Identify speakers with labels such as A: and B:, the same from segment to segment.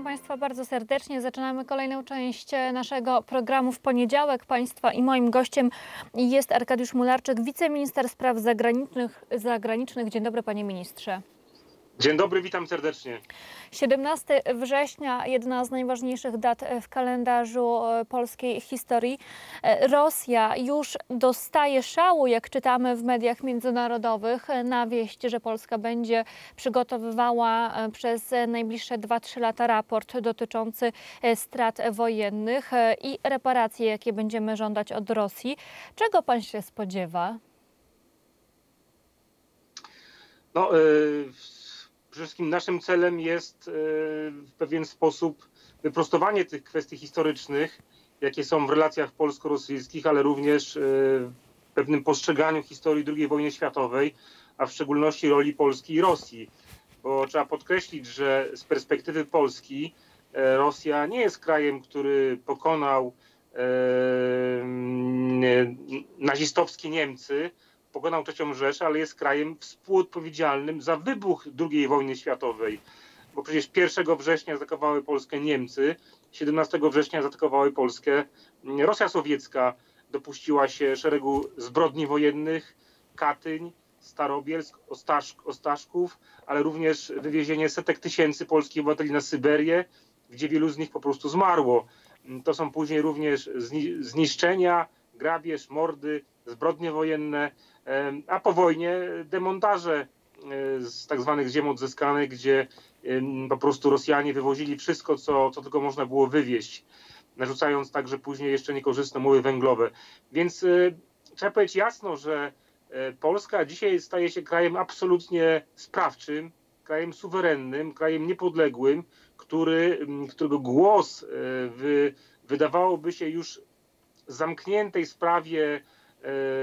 A: Państwa bardzo serdecznie. Zaczynamy kolejną część naszego programu w poniedziałek. Państwa i moim gościem jest Arkadiusz Mularczyk, wiceminister spraw zagranicznych. zagranicznych. Dzień dobry, panie ministrze.
B: Dzień dobry, witam serdecznie.
A: 17 września, jedna z najważniejszych dat w kalendarzu e, polskiej historii. E, Rosja już dostaje szału, jak czytamy w mediach międzynarodowych, na wieść, że Polska będzie przygotowywała e, przez najbliższe 2-3 lata raport dotyczący strat wojennych i reparacji, jakie będziemy żądać od Rosji. Czego pan się spodziewa?
B: No, yy Przede wszystkim naszym celem jest e, w pewien sposób wyprostowanie tych kwestii historycznych, jakie są w relacjach polsko-rosyjskich, ale również e, w pewnym postrzeganiu historii II wojny światowej, a w szczególności roli Polski i Rosji. Bo trzeba podkreślić, że z perspektywy Polski e, Rosja nie jest krajem, który pokonał nazistowskie Niemcy, pokonał trzecią Rzeszę, ale jest krajem współodpowiedzialnym za wybuch II wojny światowej. Bo przecież 1 września zaatakowały Polskę Niemcy, 17 września zaatakowały Polskę Rosja Sowiecka. Dopuściła się szeregu zbrodni wojennych, Katyń, Starobielsk, Ostaszk, Ostaszków, ale również wywiezienie setek tysięcy polskich obywateli na Syberię, gdzie wielu z nich po prostu zmarło. To są później również zniszczenia, grabież, mordy, zbrodnie wojenne, a po wojnie demontaże e, z tak zwanych ziem odzyskanych, gdzie po prostu Rosjanie wywozili wszystko, co, co tylko można było wywieźć, narzucając także później jeszcze niekorzystne muły węglowe. Więc e, trzeba powiedzieć jasno, że e, Polska dzisiaj staje się krajem absolutnie sprawczym, krajem suwerennym, krajem niepodległym, który, którego głos w, wydawałoby się już zamkniętej sprawie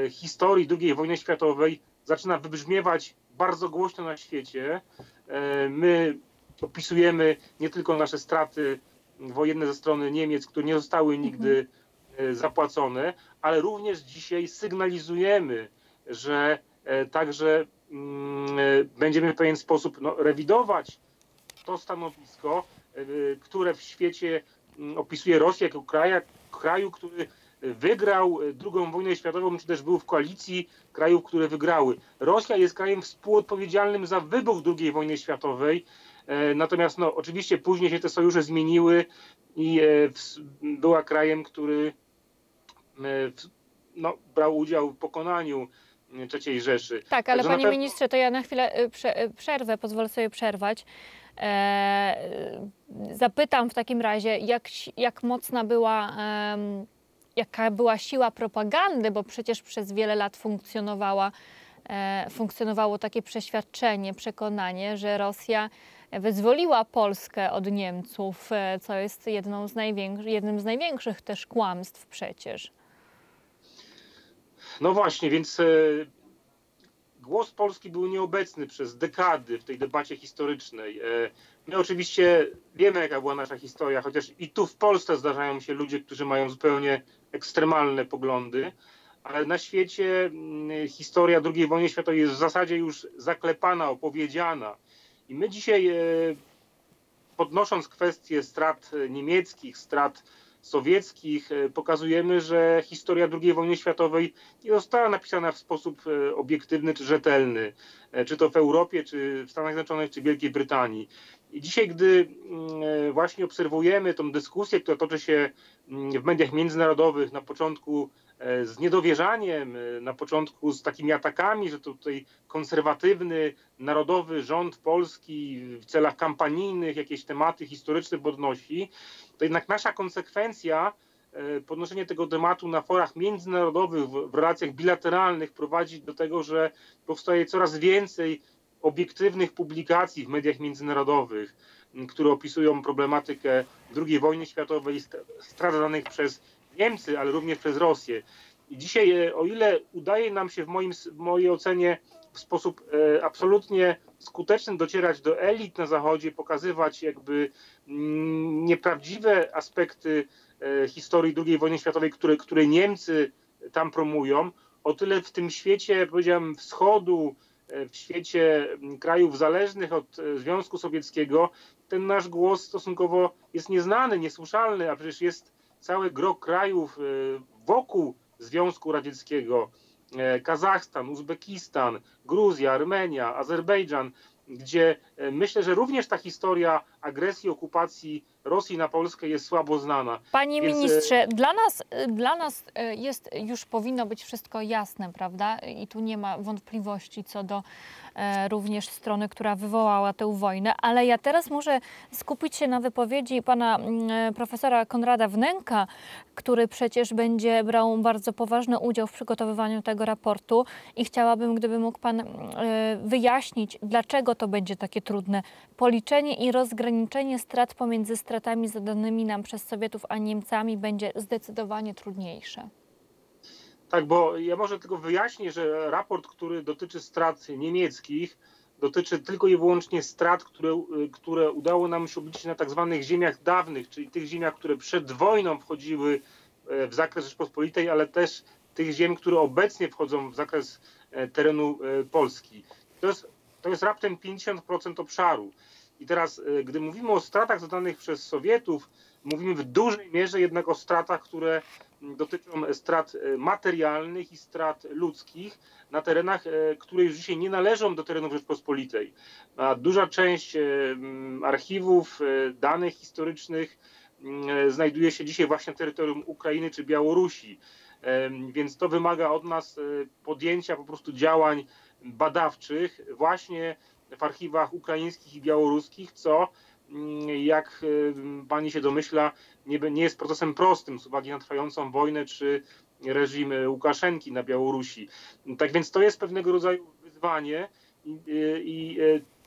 B: historii II wojny światowej zaczyna wybrzmiewać bardzo głośno na świecie. E, my opisujemy nie tylko nasze straty wojenne ze strony Niemiec, które nie zostały nigdy e, zapłacone, ale również dzisiaj sygnalizujemy, że także mm, będziemy w pewien sposób no, rewidować to stanowisko, które w świecie mm, opisuje Rosję jako kraja, kraju, który wygrał II wojnę światową, czy też był w koalicji krajów, które wygrały. Rosja jest krajem współodpowiedzialnym za wybuch II wojny światowej, e, natomiast no, oczywiście później się te sojusze zmieniły i e, była krajem, który e, no, brał udział w pokonaniu III Rzeszy.
A: Tak, ale Także panie pewno... ministrze, to ja na chwilę przerwę, pozwolę sobie przerwać. Zapytam w takim razie, jak, jak mocna była jaka była siła propagandy, bo przecież przez wiele lat funkcjonowała, e, funkcjonowało takie przeświadczenie, przekonanie, że Rosja wyzwoliła Polskę od Niemców, e, co jest jedną z jednym z największych też kłamstw przecież.
B: No właśnie, więc e, głos Polski był nieobecny przez dekady w tej debacie historycznej. My oczywiście wiemy, jaka była nasza historia, chociaż i tu w Polsce zdarzają się ludzie, którzy mają zupełnie ekstremalne poglądy, ale na świecie mm, historia II wojny światowej jest w zasadzie już zaklepana, opowiedziana. I my dzisiaj, e, podnosząc kwestię strat niemieckich, strat sowieckich, e, pokazujemy, że historia II wojny światowej nie została napisana w sposób e, obiektywny czy rzetelny, czy to w Europie, czy w Stanach Zjednoczonych, czy Wielkiej Brytanii. I dzisiaj, gdy mm, e, właśnie obserwujemy tą dyskusję, która toczy się mm, w mediach międzynarodowych, na początku e, z niedowierzaniem, e, na początku z takimi atakami, że to tutaj konserwatywny, narodowy rząd polski w celach kampanijnych jakieś tematy historyczne podnosi, to jednak nasza konsekwencja, podnoszenie tego tematu na forach międzynarodowych, w relacjach bilateralnych prowadzi do tego, że powstaje coraz więcej obiektywnych publikacji w mediach międzynarodowych, które opisują problematykę II wojny światowej, strat zadanych przez Niemcy, ale również przez Rosję. I dzisiaj, e, o ile udaje nam się w, moim, w mojej ocenie w sposób e, absolutnie skuteczny docierać do elit na Zachodzie, pokazywać jakby nieprawdziwe aspekty e, historii II wojny światowej, które, które Niemcy tam promują, o tyle w tym świecie, powiedziałem, wschodu, w świecie krajów zależnych od Związku Sowieckiego, ten nasz głos stosunkowo jest nieznany, niesłyszalny, a przecież jest cały gro krajów wokół Związku Radzieckiego, Kazachstan, Uzbekistan, Gruzja, Armenia, Azerbejdżan, gdzie myślę, że również ta historia agresji, okupacji Rosji na Polskę jest słabo znana.
A: Panie Więc... ministrze, dla nas, dla nas jest, już powinno być wszystko jasne, prawda? I tu nie ma wątpliwości co do E, również strony, która wywołała tę wojnę. Ale ja teraz muszę skupić się na wypowiedzi pana mm, e, profesora Konrada Wnęka, który przecież będzie brał bardzo poważny udział w przygotowywaniu tego raportu i chciałabym, gdyby mógł pan mm, e, wyjaśnić, dlaczego to będzie takie trudne. Policzenie i rozgraniczenie strat pomiędzy stratami zadanymi nam przez Sowietów a Niemcami będzie zdecydowanie trudniejsze.
B: Tak, bo ja może tylko wyjaśnię, że raport, który dotyczy strat niemieckich, dotyczy tylko i wyłącznie strat, które, które udało nam się obliczyć na tak zwanych ziemiach dawnych, czyli tych ziemiach, które przed wojną wchodziły e, w zakres Rzeczpospolitej, ale też tych ziem, które obecnie wchodzą w zakres e, terenu e, Polski. To jest, to jest raptem 50% obszaru. I teraz, gdy mówimy o stratach zadanych przez Sowietów, mówimy w dużej mierze jednak o stratach, które dotyczą strat e, materialnych i strat ludzkich na terenach, e, które już dzisiaj nie należą do terenów Rzeczpospolitej. A duża część e, archiwów, danych historycznych znajduje się dzisiaj właśnie na terytorium Ukrainy czy Białorusi. Więc to wymaga od nas podjęcia po prostu działań badawczych właśnie w archiwach ukraińskich i białoruskich, co jak pani się domyśla, nie, jest procesem prostym z uwagi na trwającą wojnę czy reżim Łukaszenki na Białorusi. Tak więc to jest pewnego rodzaju wyzwanie i, i e,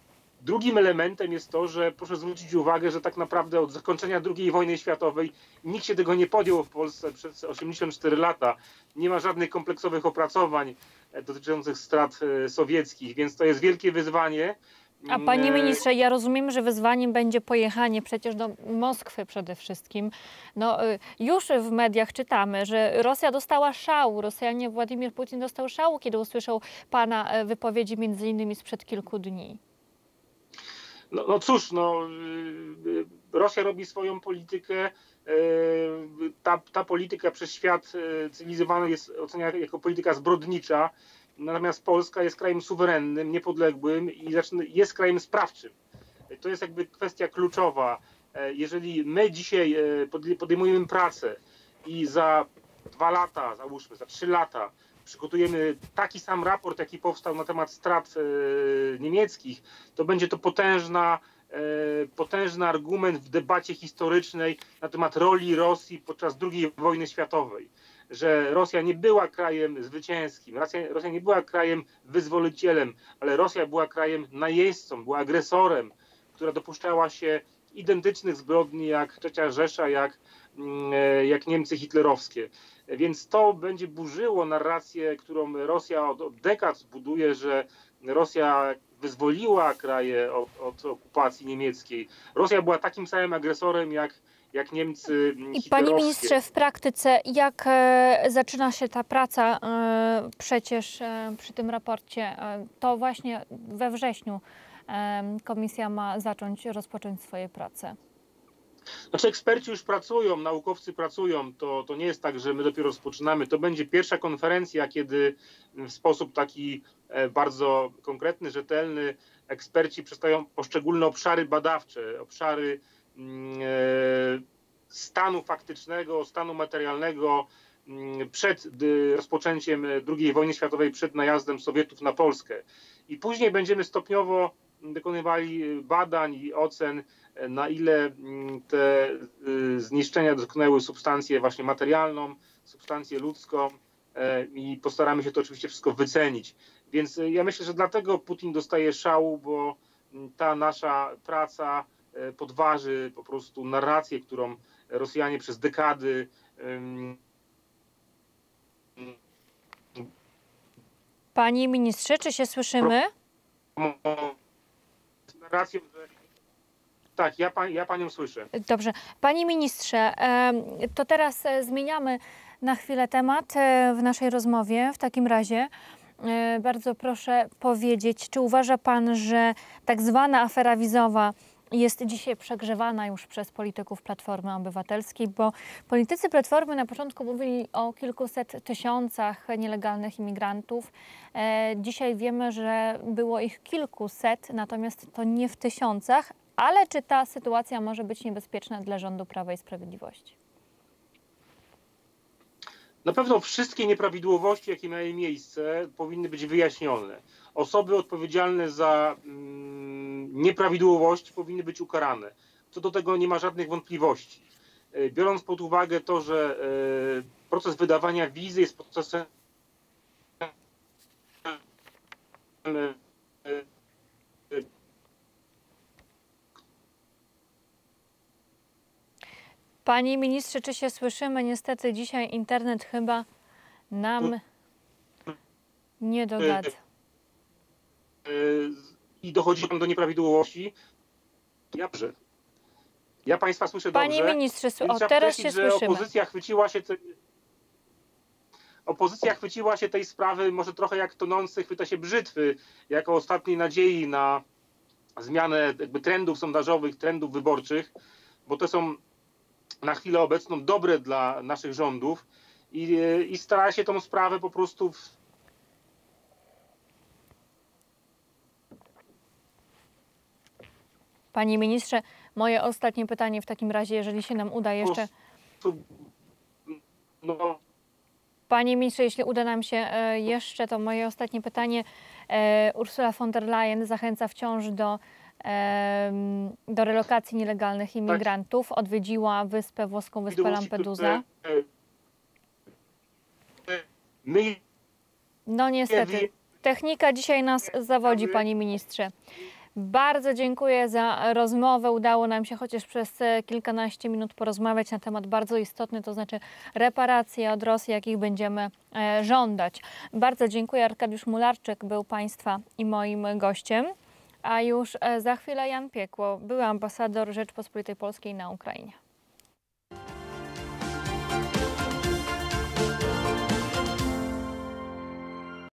B: Drugim elementem jest to, że proszę zwrócić uwagę, że tak naprawdę od zakończenia II wojny światowej nikt się tego nie podjął w Polsce przez 84 lata. Nie ma żadnych kompleksowych opracowań e, dotyczących strat e, sowieckich, więc to jest wielkie wyzwanie.
A: A panie ministrze, ja rozumiem, że wyzwaniem będzie pojechanie przecież do Moskwy przede wszystkim. No, y, już w mediach czytamy, że Rosja dostała szału. Rosjanie Władimir Putin dostał szału, kiedy usłyszał pana e, wypowiedzi między innymi sprzed kilku dni.
B: No, no cóż, no, y, y, Rosja robi swoją politykę. Ta, ta polityka przez świat cywilizowany jest oceniana jako polityka zbrodnicza. Natomiast Polska jest krajem suwerennym, niepodległym i jest krajem sprawczym. To jest jakby kwestia kluczowa. E, jeżeli my dzisiaj e, podejmujemy pracę i za dwa lata, załóżmy, za trzy lata przygotujemy taki sam raport, jaki powstał na temat strat e, niemieckich, to będzie to potężna, potężny argument w debacie historycznej na temat roli Rosji podczas II wojny światowej że Rosja nie była krajem zwycięskim, Rosja, Rosja nie była krajem wyzwolicielem, ale Rosja była krajem najeźdźcą, była agresorem, która dopuszczała się identycznych zbrodni jak Trzecia Rzesza, jak, mm, e, jak Niemcy hitlerowskie. Więc to będzie burzyło narrację, którą Rosja od, od dekad buduje, że Rosja wyzwoliła kraje od, od okupacji niemieckiej. Rosja była takim samym agresorem jak jak Niemcy
A: I Panie ministrze, w praktyce jak e, zaczyna się ta praca e, przecież e, przy tym raporcie? To właśnie we wrześniu komisja ma zacząć, rozpocząć swoje prace.
B: Znaczy eksperci już pracują, naukowcy pracują, to, to nie jest tak, że my dopiero rozpoczynamy. To będzie pierwsza konferencja, kiedy w sposób taki bardzo konkretny, rzetelny eksperci przedstawią poszczególne obszary badawcze, obszary Mm, stanu faktycznego, stanu materialnego mm, przed rozpoczęciem II wojny światowej, przed najazdem Sowietów na Polskę. I później będziemy stopniowo dokonywali badań i ocen, na ile mm, te y, zniszczenia dotknęły substancję właśnie materialną, substancję ludzką e, i postaramy się to oczywiście wszystko wycenić. Więc ja myślę, że dlatego Putin dostaje szału, bo ta nasza praca E, podważy po prostu narrację, którą Rosjanie przez dekady
A: Panie ministrze, czy się słyszymy?
B: Narrację, tak, ja, pan, ja panią słyszę.
A: Dobrze. Panie ministrze, to teraz e, zmieniamy na chwilę temat e, w naszej rozmowie w takim razie. e, bardzo proszę powiedzieć, czy uważa Pan, że tak zwana afera wizowa jest dzisiaj przegrzewana już przez polityków Platformy Obywatelskiej, bo politycy Platformy na początku mówili o kilkuset tysiącach nielegalnych imigrantów. E, Dzisiaj wiemy, że było ich kilkuset, natomiast to nie w tysiącach. Ale czy ta sytuacja może być niebezpieczna dla rządu Prawa i Sprawiedliwości?
B: Na pewno wszystkie nieprawidłowości, jakie miały miejsce, powinny być wyjaśnione. Osoby odpowiedzialne za mm, nieprawidłowości powinny być ukarane. Co do tego nie ma żadnych wątpliwości. E, Biorąc pod uwagę to, że e, proces wydawania wizy jest procesem e, e,
A: Panie ministrze, czy się słyszymy? Niestety dzisiaj internet chyba nam nie dogadza.
B: I dochodzi tam do nieprawidłowości. Ja, dobrze. ja Państwa słyszę
A: Panie
B: dobrze.
A: ministrze, s-
B: Więc
A: o teraz się
B: że
A: słyszymy.
B: Opozycja chwyciła się. Te... Opozycja chwyciła się tej sprawy może trochę jak tonący chwyta się brzytwy, jako ostatniej nadziei na zmianę jakby trendów sondażowych, trendów wyborczych, bo te są na chwilę obecną dobre dla naszych rządów i, i stara się tą sprawę po prostu w,
A: Panie ministrze, moje ostatnie pytanie w takim razie, jeżeli się nam uda jeszcze.
B: no,
A: Panie ministrze, jeśli uda nam się e, jeszcze, to moje ostatnie pytanie. E, Ursula von der Leyen zachęca wciąż do, em, do relokacji nielegalnych imigrantów. Odwiedziła wyspę włoską, wyspę Lampedusa.
B: e,
A: No niestety, technika dzisiaj nas zawodzi, panie ministrze. Bardzo dziękuję za rozmowę. Udało nam się chociaż przez e, kilkanaście minut porozmawiać na temat bardzo istotny, to znaczy reparacje od Rosji, jakich będziemy e, żądać. Bardzo dziękuję. Arkadiusz Mularczyk był Państwa i moim gościem. A już e, za chwilę Jan Piekło, były ambasador Rzeczpospolitej Polskiej na Ukrainie.